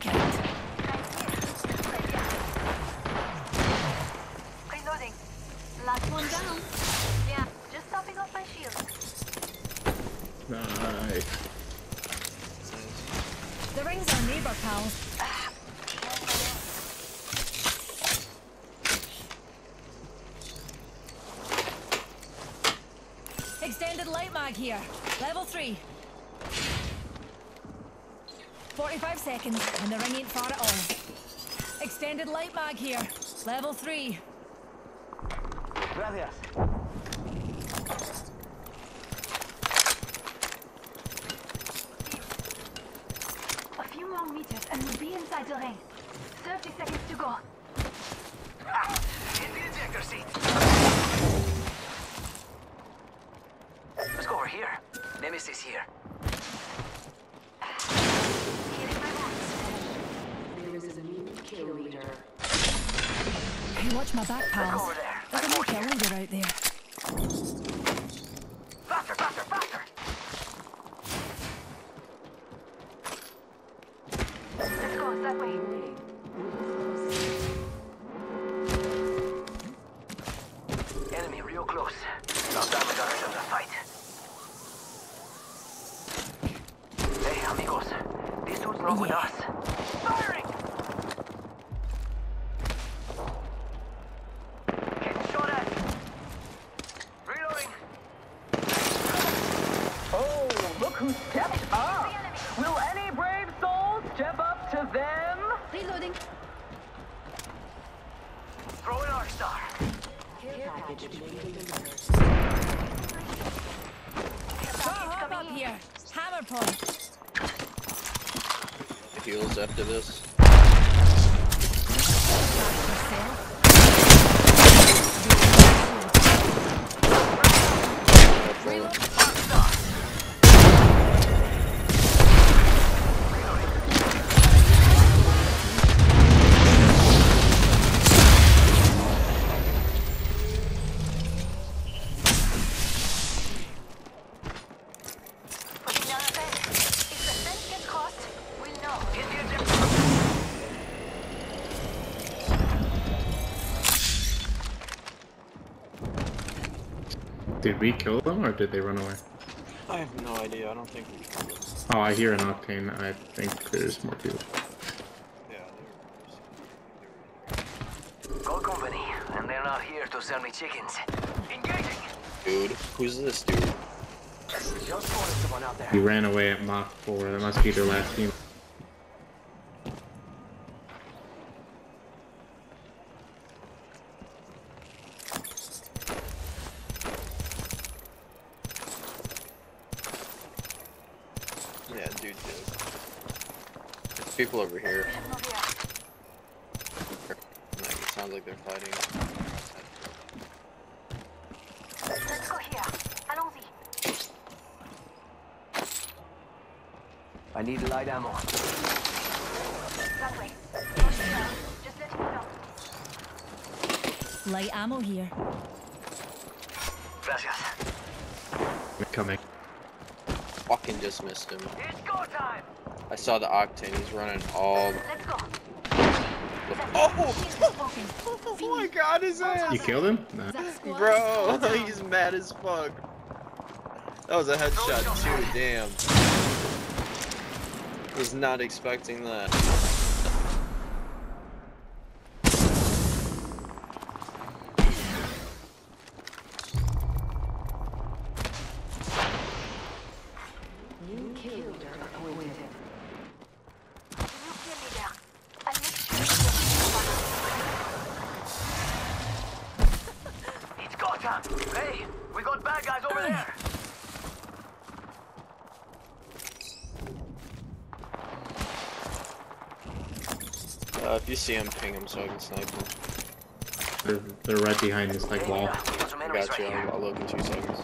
replicate. Reloading. Last one down. Yeah, just topping off my shield. Nice. The rings are neighbor pals. Extended light mag here. Level 3. 45 seconds, and the ring ain't far at all. Extended light mag here. Level 3. Gracias. A few more meters and we'll be inside the ring. 30 seconds to go. In the ejector seat. Let's go over here. Nemesis here. Healing my wounds. There is a new Hey, watch my back, pals. There's a new kill leader out there. Faster, faster, faster. Let's go that way. Enemy real close. Now damage our end of the fight. Hey, amigos. These dudes know with us. Firing! Getting shot at. Reloading. Oh, look who stepped up! Will any brave souls step up to them? Reloading. Throw an arc star. Care package may be delivered. Got a hop up here. Hammer point. Heals after this. Reload. We kill them or did they run away? I have no idea. I don't think we killed them. Oh, I hear an octane. I think there's more people. Yeah, they were. Gold company, and they're not here to sell me chickens. Engaging. Dude, who's this dude? Just spotted someone out there. He ran away at Mach 4. That must be their last team. Yeah, dude did. There's people over here. Like, it sounds like they're fighting. Let's go here. Allons-y. I need light ammo. That way. Not sure. Just letting you know. Light ammo here. Gracias. Coming. Fucking just missed him. It's go time. I saw the octane. He's running all. Let's go. Oh! Oh my god, his ass! You killed him? No. Bro, he's mad as fuck. That was a headshot too, damn. Was not expecting that. New kill leader appointed. New kill leader. I make sure It's go time. Hey, we got bad guys over there. Uh, if you see him, ping him so I can snipe him. They're, they're right behind this like Hey, wall. Got some you. right. I'll, I'll look in two seconds.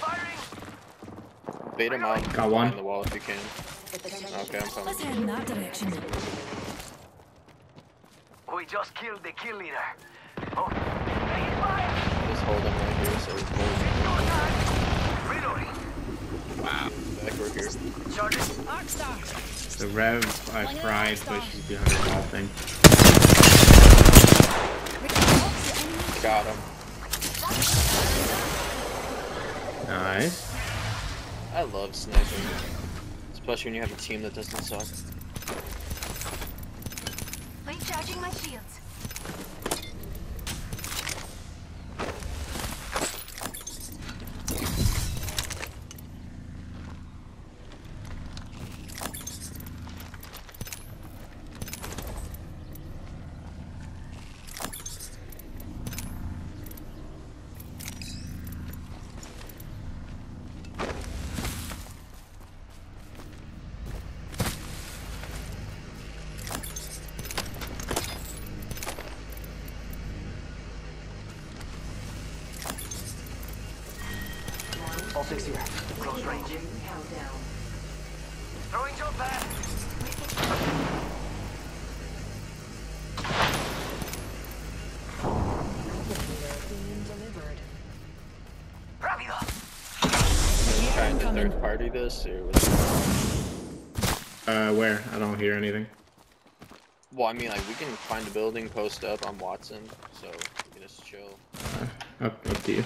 Firing. Bait him out. Got one. behind the wall if you can. Okay, I'm coming. Let's head in that direction. We just killed the kill leader. Oh, he's mine. Just hold him right here so he's holding. Cypher here. The Rev, I fried, but she's behind the wall thing. Got him. Nice. I love sniping. Especially when you have a team that doesn't suck. Recharging my shields. Six here. Close range. Countdown. Throwing jump pad. Being delivered. Rápido. Trying to incoming. third party this or what's Uh, where? I don't hear anything. Well, I mean, like, we can find a building, post up on Watson, so we can just chill. Uh, up, up to you.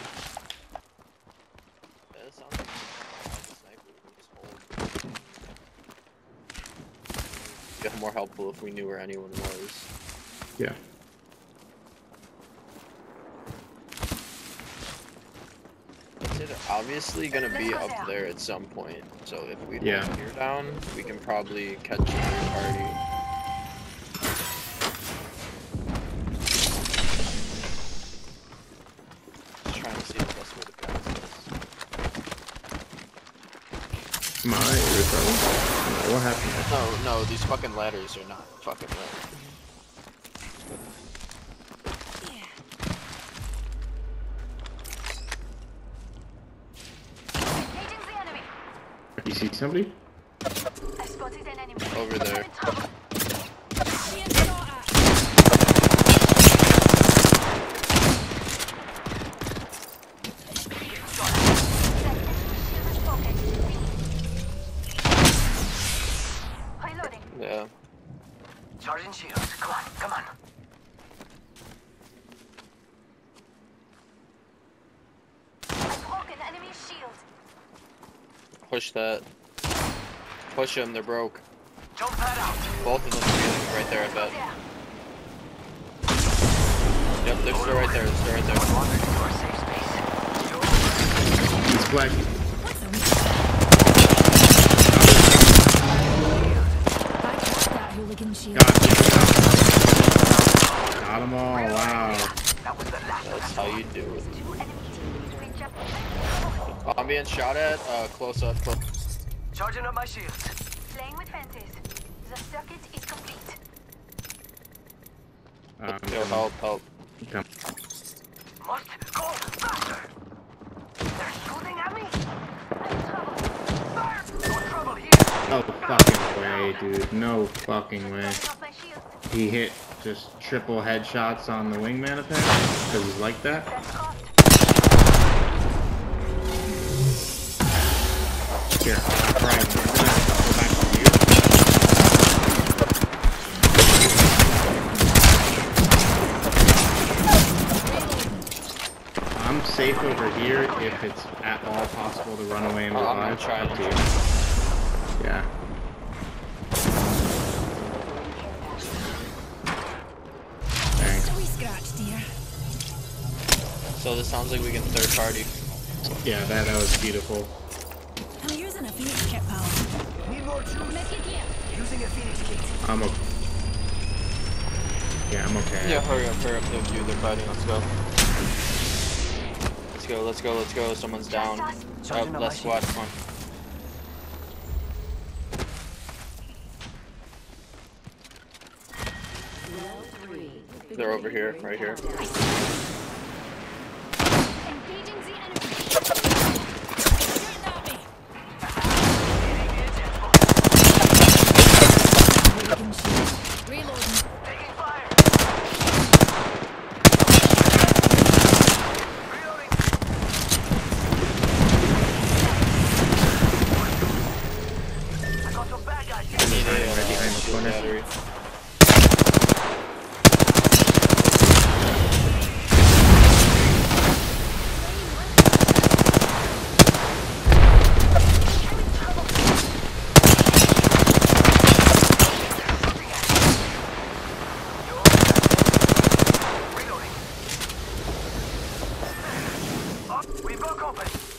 Yeah, that sounds like a sniper. We can just hold. Get more helpful if we knew where anyone was. Yeah. I'd obviously gonna be up there at some point. So if we Yeah. here down, we can probably catch a party. Just trying to see the best way to pass this. My. What happened? there? No, no, these fucking ladders are not fucking right. Engaging. You see somebody? I spotted an enemy. Over there. Being shot at. Reloading. Yeah. Charging shields. Come on, come on. I've broken enemy shield. Push that. Push them, they're broke. Jump pad out. Both of them are right there, I bet. There. Yep, they're still right there, they're still right there. Wander to our safe space. He's flagging. Back off that hooligan shield. Got you. Got them all. Wow. That was the last of That's how you do it. I'm being shot at, uh, close up, close. Charging up my shields. Playing with fences. The circuit is complete. Um, Yo, help, help. come. Must go faster. They're shooting at me. I'm in trouble. Fire. No trouble here. No fucking way, dude. No fucking way. Turning off my shield. He hit just triple headshots on the wingman apparently, because he's like that. Here, Brian, I'm gonna go back to you. I'm safe over here if it's at all possible to run away and Uh, I'm gonna try to. Yeah. Thanks. A wee scratch, dear. So this sounds like we can third party. Yeah, that, that was beautiful. I'm using a Phoenix kit, pal. Need more juice. Medkit here. Using a phoenix kit. I'm okay. Yeah, I'm okay. Yeah, hurry up, hurry up, thank you, they're fighting, let's go. Let's go, let's go, let's go, someone's down. Charging Uh, up left squad, come on. They're over here, right here. Countdown. Engaging the enemy. Shooting at me. Hooligan shield. Reloading. Taking fire. Reloading. I got some bad guys here. I need a, Right uh, behind the shield corner. battery.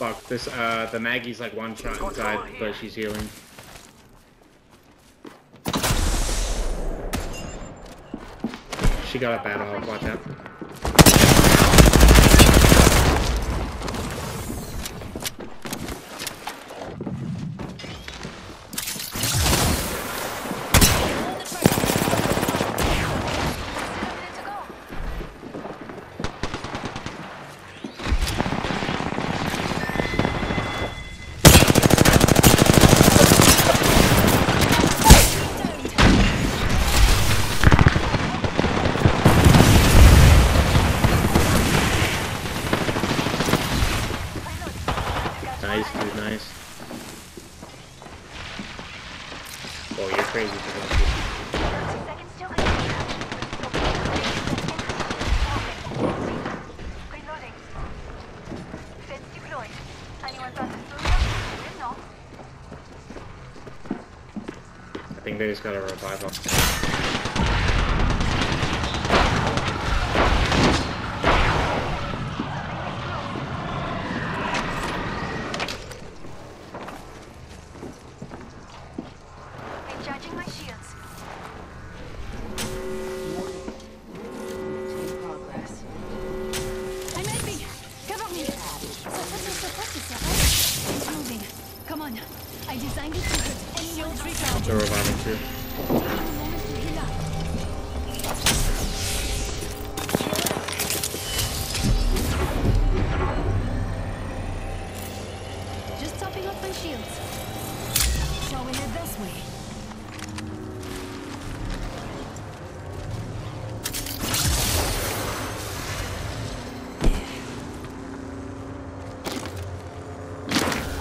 Fuck, this, uh, the Maggie's like one shot inside, but she's healing. She got a battle, watch out. Think they just got a revive. Recharging my shields. In progress. I might be. Cover me. So this is supposed to survive. It's moving. Come on. I designed it to hit any shields recharge. They're reviving too. Just topping up my shields. Shall we head this way?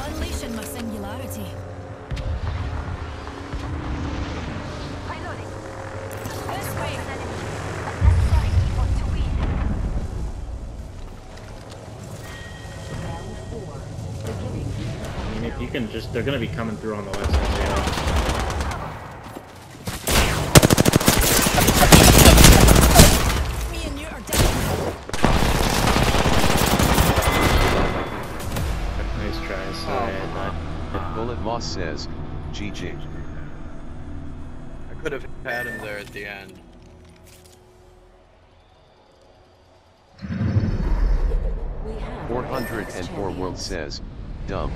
Unleashing my singularity. Can just, they're gonna be coming through on the left side. They are. Me and you are down. Nice try. Sorry, I. Oh. Bullet Moss says, GG. I could have had him there at the end. We have 404. World says, dumb.